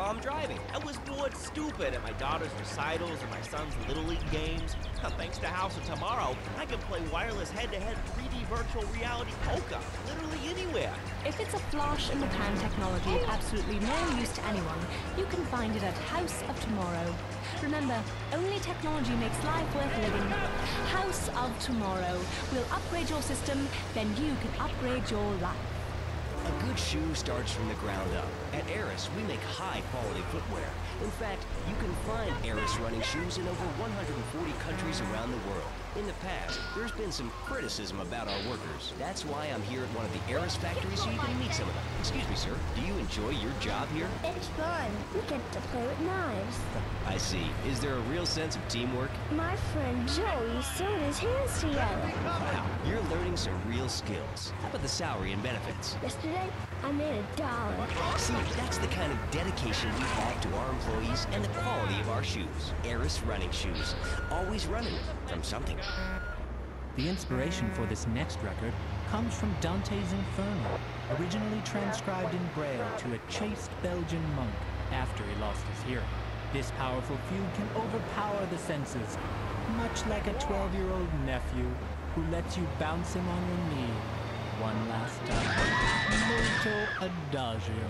While I'm driving. I was bored stupid at my daughter's recitals and my son's Little League games. Thanks to House of Tomorrow, I can play wireless head-to-head 3D virtual reality poker literally anywhere. If it's a flash in the pan technology of absolutely no use to anyone, you can find it at House of Tomorrow. Remember, only technology makes life worth living. House of Tomorrow. We'll upgrade your system, then you can upgrade your life. A good shoe starts from the ground up. At Eris, we make high-quality footwear. In fact, you can find Eris running shoes in over 140 countries around the world. In the past, there's been some criticism about our workers. That's why I'm here at one of the Eris factories so you can meet some of them. Excuse me, sir. Do you enjoy your job here? It's fun. We get to play with knives. I see. Is there a real sense of teamwork? My friend Joey sewed his hands together. Wow, you're learning some real skills. How about the salary and benefits? Yesterday, I made a dollar. See, that's the kind of dedication we have to our employees and the quality of our shoes. Eris running shoes. Always running from something. The inspiration for this next record comes from Dante's Inferno, originally transcribed in Braille to a chaste Belgian monk after he lost his hearing. This powerful fugue can overpower the senses, much like a 12-year-old nephew who lets you bounce him on your knee one last time. Molto adagio.